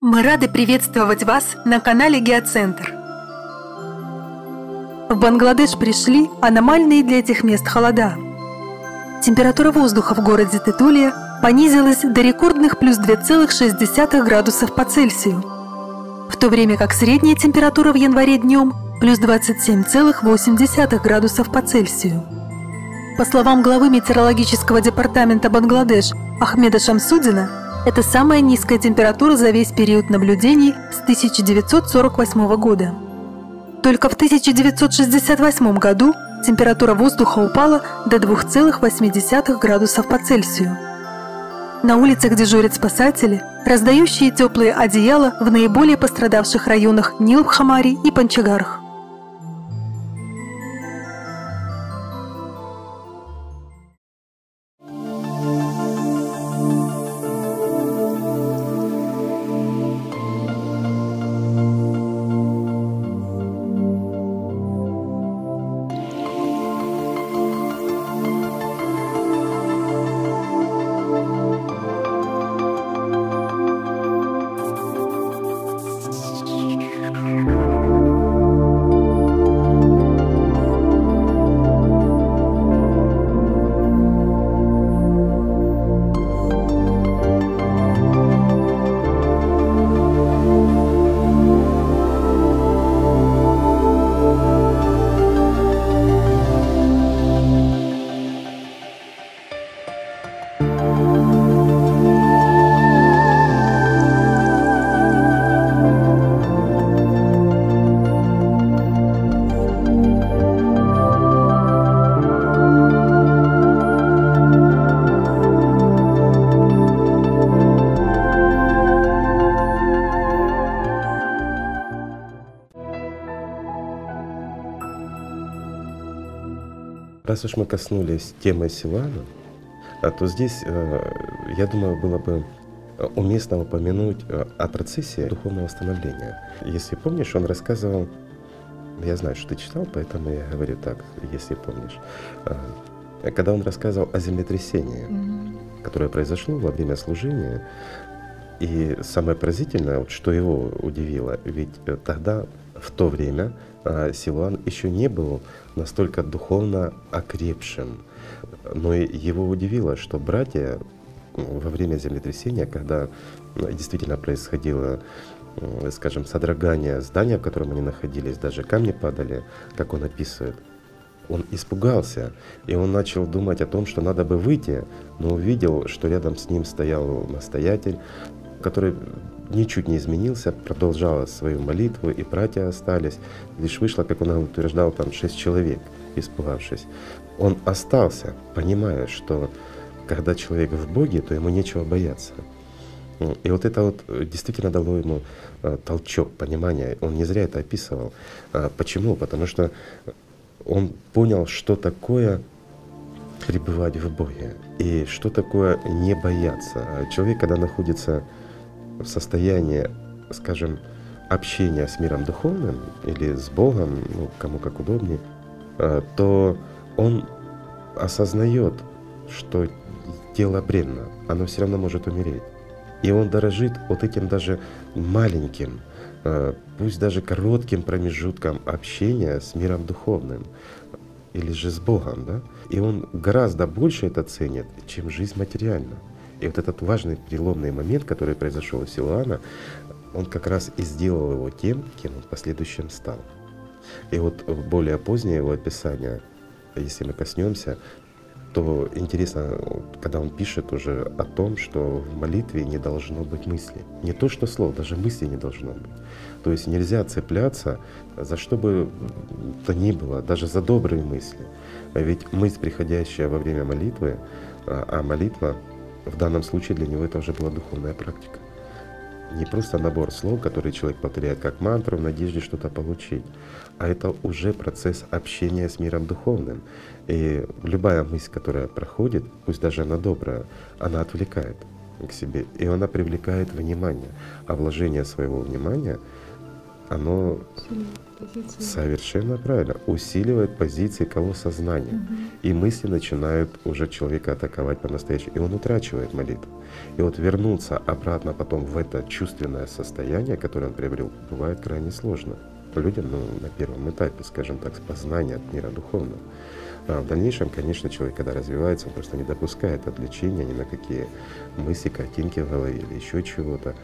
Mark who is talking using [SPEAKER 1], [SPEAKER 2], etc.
[SPEAKER 1] Мы рады приветствовать вас на канале Геоцентр. В Бангладеш пришли аномальные для этих мест холода. Температура воздуха в городе Тетулия понизилась до рекордных плюс 2,6 градусов по Цельсию, в то время как средняя температура в январе днем плюс 27,8 градусов по Цельсию. По словам главы метеорологического департамента Бангладеш Ахмеда Шамсудина, это самая низкая температура за весь период наблюдений с 1948 года. Только в 1968 году температура воздуха упала до 2,8 градусов по Цельсию. На улицах дежурят спасатели, раздающие теплые одеяла в наиболее пострадавших районах Нилбхамари и Панчагарх.
[SPEAKER 2] Раз уж мы коснулись темы Силана, а, то здесь, э, я думаю, было бы уместно упомянуть э, о процессе духовного становления. Если помнишь, он рассказывал, я знаю, что ты читал, поэтому я говорю так, если помнишь, когда он рассказывал о землетрясении, mm-hmm. которое произошло во время служения, и самое поразительное, вот, что его удивило, ведь э, тогда, в то время, Силуан еще не был настолько духовно окрепшим. Но его удивило, что братья во время землетрясения, когда действительно происходило, скажем, содрогание здания, в котором они находились, даже камни падали, как он описывает, он испугался, и он начал думать о том, что надо бы выйти, но увидел, что рядом с ним стоял настоятель, который ничуть не изменился, продолжала свою молитву, и братья остались. Лишь вышло, как он утверждал, там шесть человек, испугавшись. Он остался, понимая, что когда человек в Боге, то ему нечего бояться. И вот это вот действительно дало ему э, толчок, понимания. Он не зря это описывал. А почему? Потому что он понял, что такое пребывать в Боге и что такое не бояться. Человек, когда находится в состоянии, скажем, общения с миром духовным или с Богом, ну, кому как удобнее, э, то он осознает, что тело бренно, оно все равно может умереть. И он дорожит вот этим даже маленьким, э, пусть даже коротким промежутком общения с миром духовным или же с Богом, да? И он гораздо больше это ценит, чем жизнь материальная. И вот этот важный переломный момент, который произошел у Силуана, он как раз и сделал его тем, кем он в последующем стал. И вот более позднее его описание, если мы коснемся, то интересно, когда он пишет уже о том, что в молитве не должно быть мысли. Не то, что слов, даже мысли не должно быть. То есть нельзя цепляться за что бы то ни было, даже за добрые мысли. Ведь мысль, приходящая во время молитвы, а, а молитва в данном случае для него это уже была духовная практика. Не просто набор слов, которые человек повторяет как мантру в надежде что-то получить, а это уже процесс общения с миром духовным. И любая мысль, которая проходит, пусть даже она добрая, она отвлекает к себе, и она привлекает внимание. А вложение своего внимания оно совершенно правильно усиливает позиции кого сознания. Угу. И мысли начинают уже человека атаковать по-настоящему. И он утрачивает молитву. И вот вернуться обратно потом в это чувственное состояние, которое он приобрел, бывает крайне сложно. Людям ну, на первом этапе, скажем так, познания от мира духовного. А в дальнейшем, конечно, человек, когда развивается, он просто не допускает отвлечения ни на какие мысли, картинки в голове или еще чего-то.